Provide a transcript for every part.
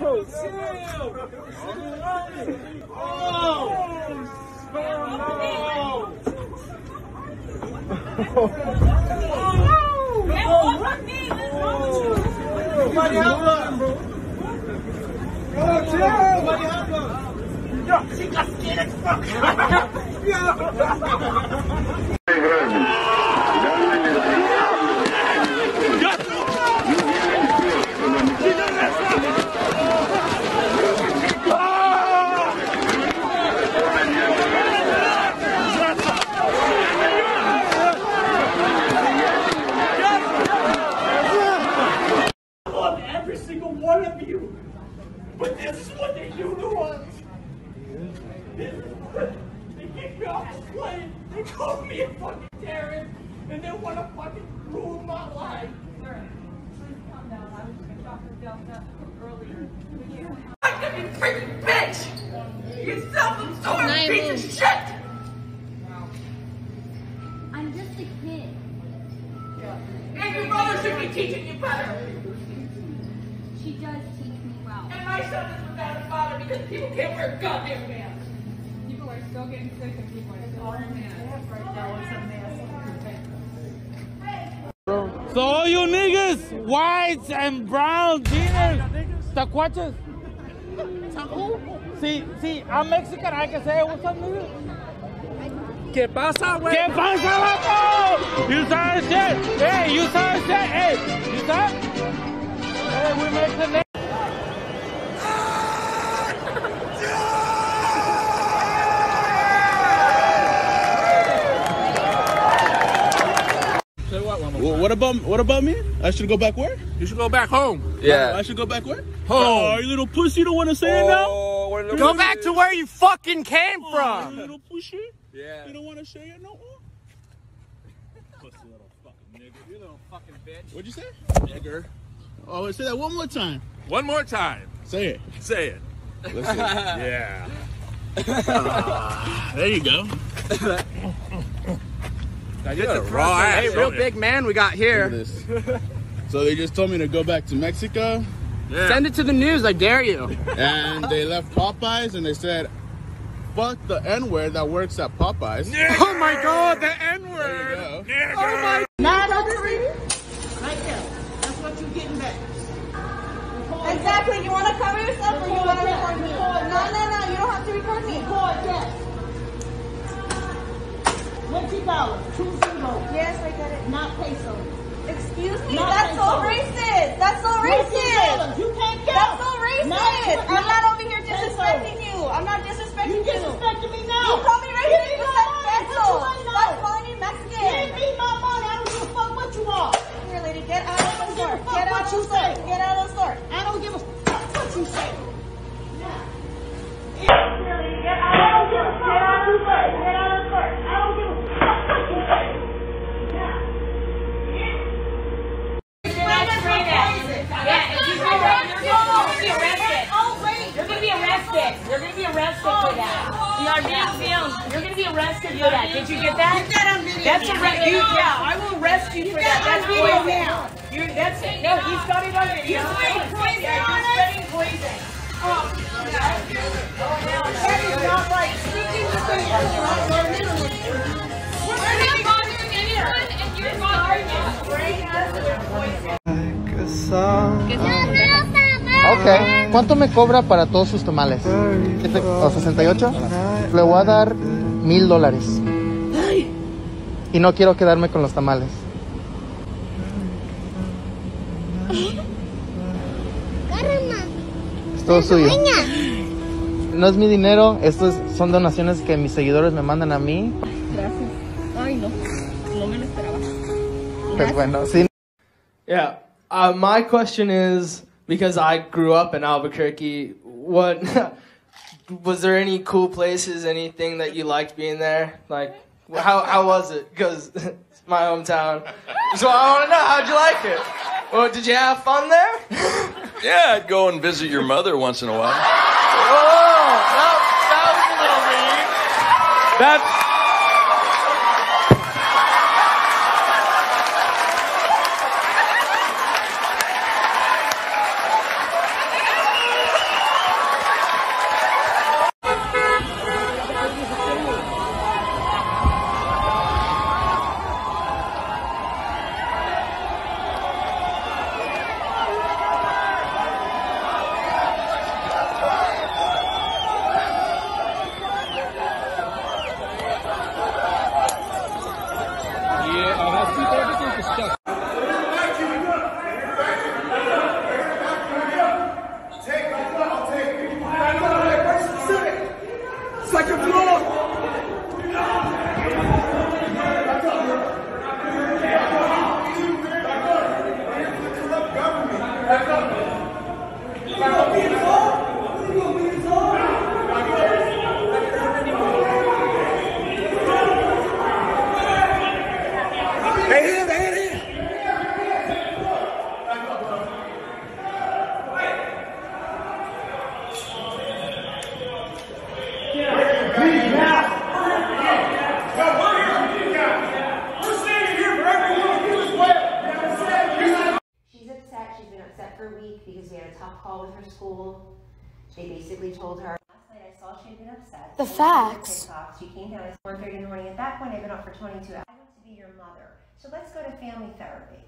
love every single one of you. But this is what they do to us. They kick me off the plane. They call me a fucking terrorist. And they want to fucking ruin my life. You freaking bitch! You self-absorbed piece of shit! I'm just a kid. And your mother should be teaching you better. She does teach me well. And my son is without a father because people can't wear goddamn masks. People are still getting sick and people are still wearing masks. Right now, it's a mask. So all you niggas, whites and brown, jeaners, tacuaches. See, see, I'm Mexican, I can say what's up, nigga. ¿Qué pasa, güey? ¿Qué pasa, vato? You saw shit. Hey, you saw shit. Hey, you saw? Hey, we make the Well, what about what about me? I should go back where? You should go back home. Yeah. I should go back where? Home. Oh, you little pussy, don't want to say it now? Oh, we're Go back to where you fucking came Oh, from. you little pussy. Yeah. You don't want to say it no more? Pussy little fucking nigga. You little fucking bitch. What'd you say? Nigger. Oh, say that one more time. One more time. Say it. Say it. Let's yeah. Ah, there you go. Now get the raw ass. Hey, real big man we got here. this. So they just told me to go back to Mexico, Yeah. Send it to the news, I dare you. and they left Popeyes, and they said, "Fuck the N-word that works at Popeyes." Oh my god, the N-word. you go. Oh my oh Right there. That's what you're getting back. Exactly. You want to cover yourself or you want to record me? No, no, no. You don't have to record me. Record that. Twenty dollars, two zero, Yes, I get it. not peso. Excuse me. Not That's so racist. That's so racist. you can't count. That's so racist. Not- I'm not over here disrespecting you. I'm not disrespecting You you. disrespecting me now. You call me Give racist. my said money. peso. You Stop calling me Mexican. Give me my money. I don't give a fuck what you are. Here, lady, get out of the store. give Get out of you the store. say. Get out of the store. I don't give a fuck what you say. Get out of the store. Get out of the store. Get out of the store. I don't give a fuck what you say. Yeah, if you go around, you're gonna be arrested. You're gonna be arrested. You're gonna be arrested for that. You are being filmed. You're gonna be arrested for that. Did you get that? That's a re- you, yeah. I will arrest you for that. That's poison. You, that's it. No, he's got it on video. You're spreading poison. Yeah, you're spreading poison. That is not right. Speaking the thing. We're not bothering anyone, and you're bothering us. Spraying us with poison. Ok, ¿cuánto me cobra para todos sus tamales? ¿Qué te- ¿O 68? Le voy a dar mil dólares. Y no quiero quedarme con los tamales. Es todo suyo. No es mi dinero, estos son donaciones que mis seguidores me mandan a mí. Ay, no. No me lo esperaba. Pues bueno, sí. Yeah. Uh, my question is because I grew up in Albuquerque, what was there any cool places, anything that you liked being there? Like, how, how was it? Because it's my hometown. So I want to know, how'd you like it? Well, did you have fun there? Yeah, I'd go and visit your mother once in a while. Oh, that, that was a little mean. That's. She's upset. She's been upset for a week because we had a tough call with her school. They basically told her. Last night I saw she had been upset. The She went on facts. TikTok. She came down at 1.30 in the morning. At that point, I've been up for 22 hours. I want to be your mother. So let's go to family therapy.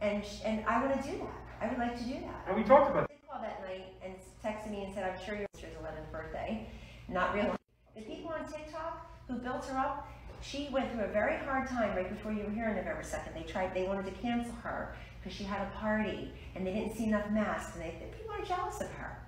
And, and I want to do that. I would like to do that. And we talked about They called that night and texted me and said, I'm sure your sister's 11th birthday. Not realizing. The people on TikTok who built her up, she went through a very hard time right before you were here on November 2nd. They tried, they wanted to cancel her because she had a party and they didn't see enough masks and they, the people are jealous of her.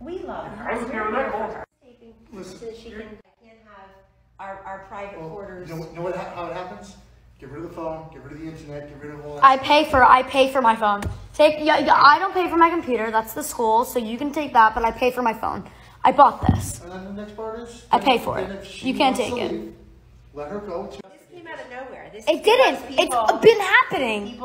We love her. I was We're there when here that for call. her. So she can, can't have our, our private quarters. You know, you know what, how it happens? Get rid of the phone, get rid of the internet, get rid of all that. I pay for I pay for my phone. Take yeah, yeah, I don't pay for my computer. That's the school, so you can take that. But I pay for my phone. I bought this. And then the next part is? I pay for it. You can't take to it. Let her go. This came out of nowhere. This It didn't. It's been happening.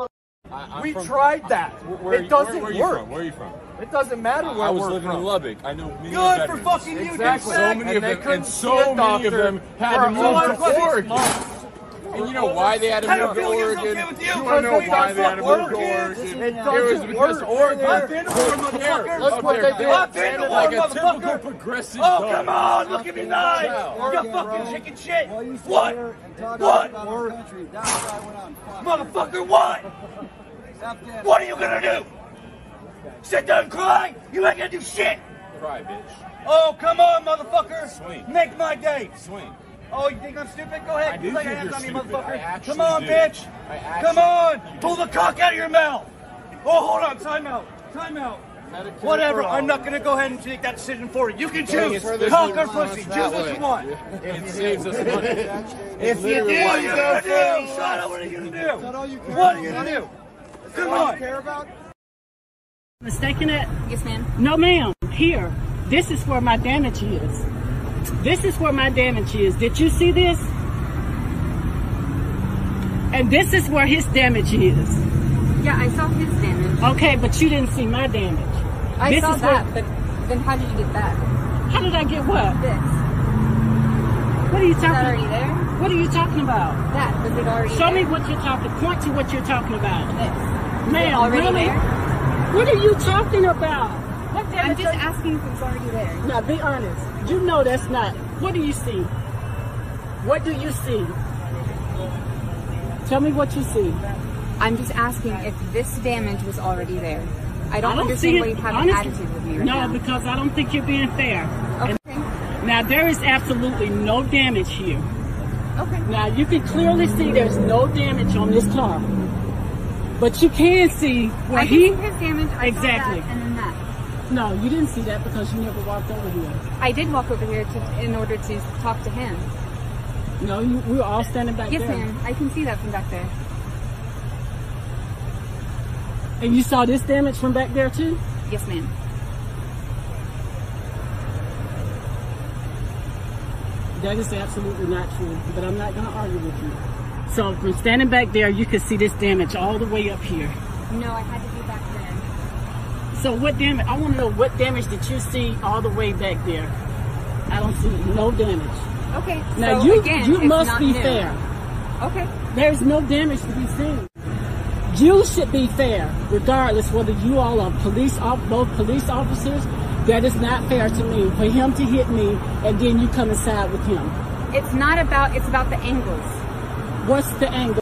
We tried that. Where, it doesn't where, where work. from? Where are you from? It doesn't matter where I was we're living from. in Lubbock. I know many Good for veterans. fucking you, Exactly. dude. So many And of they them, couldn't and see so a many of doctor them had for to a move month, to six Oregon. months. And you know why they had to I move don't to feel Oregon? with you, You want to know because we why got they had to fuck move to little Oregon? It It was doesn't because work. Oregon I've been to war, took motherfucker. care Look what their they did. I've been to war, like a motherfucker. typical progressive Oh, dog. come on, look at me nice. You fucking chicken shit. What? What? Motherfucker, what? What are you gonna do? Sit there and cry? You ain't gonna do shit. Cry, bitch. Oh, come on, motherfucker. Swing. Make my day. Swing. Oh, you think I'm stupid? Go ahead. I do Lay your hands you're on me, stupid. I motherfucker. actually Come on, do. bitch. I actually Come on. Pull the cock out of your mouth. Oh, hold on. Time out. Time out. Whatever. I'm not going to go ahead and take that decision for you. You can Dang, choose. Cock or pussy. Choose what you want. It saves us money. If you do, what are you going to do? Shut up. What are you going to do? What are you going to do? Come on. Mistaken it? Yes, ma'am. No, ma'am. Here. This is where my damage is. This is where my damage is. Did you see this? And this is where his damage is. Yeah, I saw his damage. Okay, but you didn't see my damage. I This saw is where- that, but then how did you get that? How did I get what? This. What are you talking that already there? What are you talking about? That. Was it already Show there? me what you're talking. Point to what you're talking about. This. Ma'am, already really? there? What are you talking about? What I'm damage just are asking if it's already there. Now be honest. You know that's not. What do you see? What do you see? Tell me what you see. I'm just asking if this damage was already there. I don't, see understand it, why you have honestly. an attitude with me right no, now. because I don't think you're being fair. Okay. And now there is absolutely no damage here. Okay. Now you can clearly see there's no damage on this car. But you can see where I he his damage. I exactly. and then that. No, you didn't see that because you never walked over here. I did walk over here to, in order to talk to him. No, you, we were all standing back Yes, there. ma'am. I can see that from back there. And you saw this damage from back there too? Yes, ma'am. That is absolutely not true, but I'm not going to argue with you. So from standing back there, you could see this damage all the way up here. No, I had to be back there. So what damage? I want to know what damage did you see all the way back there? I don't see no damage. Okay. Now so you again, you must be new. fair. Okay. There's no damage to be seen. You should be fair, regardless whether you all are police, off- both police officers. That is not fair to me for him to hit me and then you come inside with him. It's not about. It's about the angles. What's the angle?